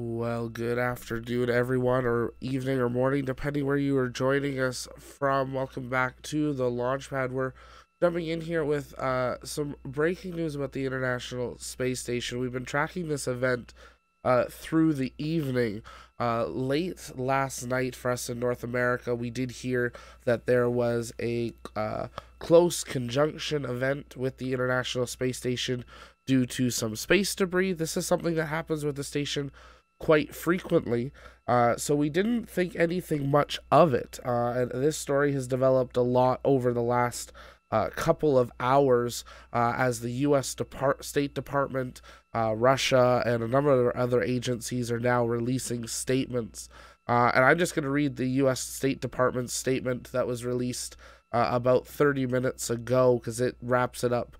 Well, good afternoon, everyone, or evening or morning, depending where you are joining us from. Welcome back to the Launchpad. We're jumping in here with uh, some breaking news about the International Space Station. We've been tracking this event uh, through the evening. Uh, late last night for us in North America, we did hear that there was a uh, close conjunction event with the International Space Station due to some space debris. This is something that happens with the station quite frequently. Uh, so we didn't think anything much of it. Uh, and this story has developed a lot over the last uh, couple of hours uh, as the U.S. Depart- State Department, uh, Russia, and a number of other agencies are now releasing statements. Uh, and I'm just going to read the U.S. State Department statement that was released about 30 minutes ago because it wraps it up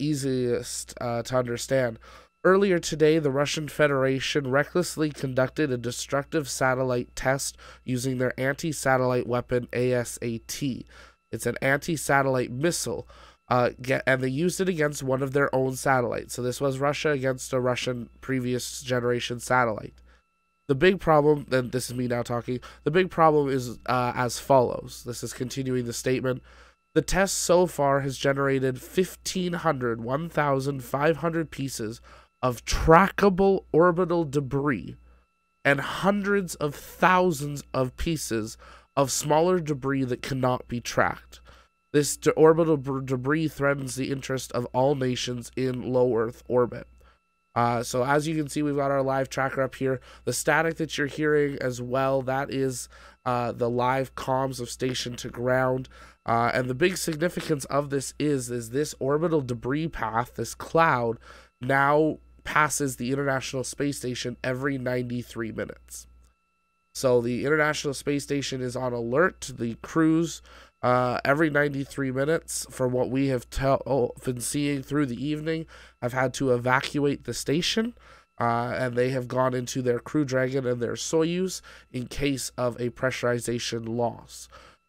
easiest to understand. Earlier today, the Russian Federation recklessly conducted a destructive satellite test using their anti satellite weapon ASAT. It's an anti satellite missile, uh, get, and they used it against one of their own satellites. So this was Russia against a Russian previous generation satellite. The big problem, and this is me now talking, the big problem is uh, as follows. This is continuing the statement. The test so far has generated 1,500, 1,500 pieces of trackable orbital debris and hundreds of thousands of pieces of smaller debris that cannot be tracked. This de- orbital debris threatens the interest of all nations in low Earth orbit. Uh, so as you can see, we've got our live tracker up here. The static that you're hearing as well, that is uh, the live comms of station to ground. Uh, and the big significance of this is, is this orbital debris path, this cloud, now passes the International Space Station every 93 minutes. So the International Space Station is on alert. The crews uh, every 93 minutes, from what we have oh, been seeing through the evening, have had to evacuate the station. Uh, and they have gone into their Crew Dragon and their Soyuz in case of a pressurization loss.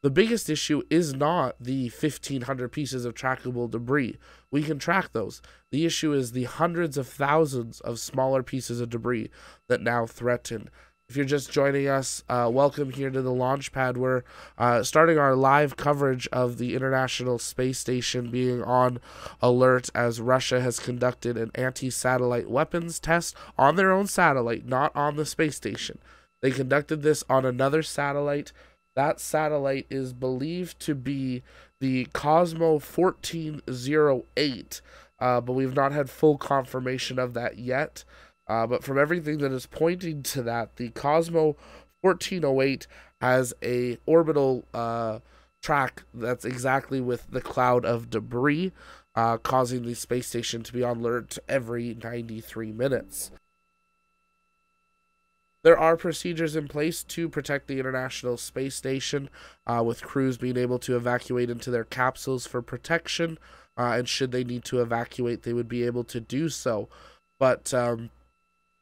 The biggest issue is not the 1,500 pieces of trackable debris. We can track those. The issue is the hundreds of thousands of smaller pieces of debris that now threaten. If you're just joining us, uh, welcome here to the launch pad. We're uh, starting our live coverage of the International Space Station being on alert as Russia has conducted an anti satellite weapons test on their own satellite, not on the space station. They conducted this on another satellite that satellite is believed to be the Cosmo 1408, uh, but we've not had full confirmation of that yet. Uh, but from everything that is pointing to that, the Cosmo 1408 has a orbital uh, track that's exactly with the cloud of debris, uh, causing the space station to be on alert every 93 minutes. There are procedures in place to protect the International Space Station, uh, with crews being able to evacuate into their capsules for protection. Uh, and should they need to evacuate, they would be able to do so. But um,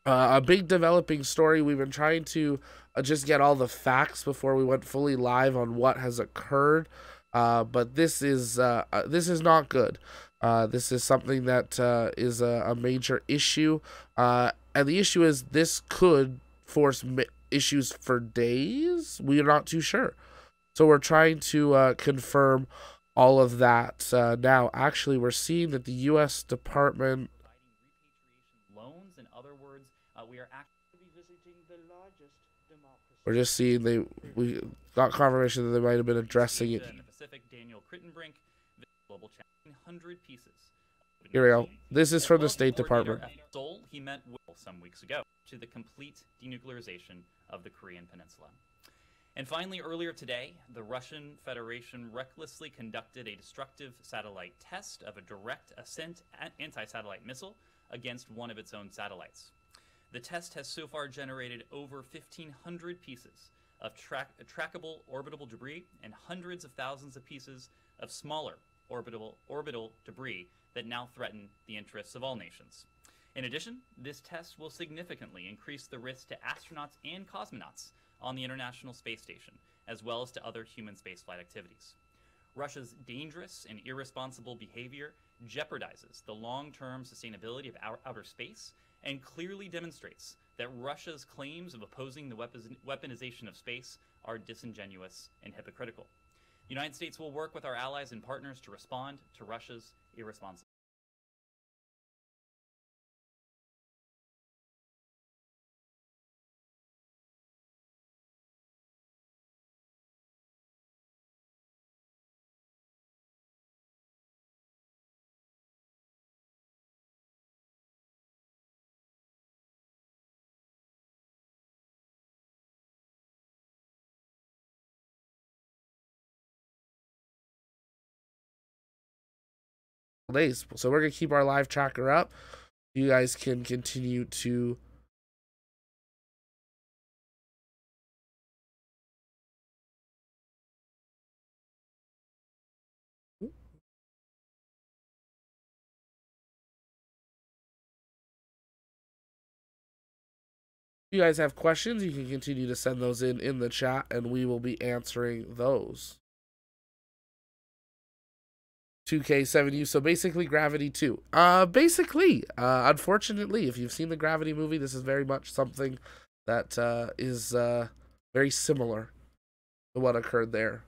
uh, a big developing story. We've been trying to uh, just get all the facts before we went fully live on what has occurred. Uh, but this is uh, this is not good. this is something that is a, a, major issue. and the issue is this could force issues for days. We're not too sure. So we're trying to uh, confirm all of that uh, now. Actually, we're seeing that the U.S. Department. Loans, in other words, we are actively visiting the largest democracy. We're just seeing they we got confirmation that they might have been addressing it. In the Pacific, Daniel Kritenbrink, global chat, 100 pieces. Here we go. This is from the State Department. Seoul, he met Will some weeks ago to the complete denuclearization of the Korean Peninsula. And finally, earlier today, the Russian Federation recklessly conducted a destructive satellite test of a direct ascent anti satellite missile against one of its own satellites. The test has so far generated over 1,500 pieces of tra- trackable orbital debris and hundreds of thousands of pieces of smaller orbital, orbital debris that now threaten the interests of all nations. In addition, this test will significantly increase the risk to astronauts and cosmonauts on the International Space Station, as well as to other human spaceflight activities. Russia's dangerous and irresponsible behavior jeopardizes the long term sustainability of our outer space and clearly demonstrates that Russia's claims of opposing the weaponization of space are disingenuous and hypocritical. The United States will work with our allies and partners to respond to Russia's irresponsibility. Days. So we're gonna keep our live tracker up. You guys can continue to you guys have questions, you can continue to send those in in the chat and we will be answering those. 2K7U. So basically, Gravity 2. Uh, basically, uh, unfortunately, if you've seen the Gravity movie, this is very much something that uh, is uh, very similar to what occurred there.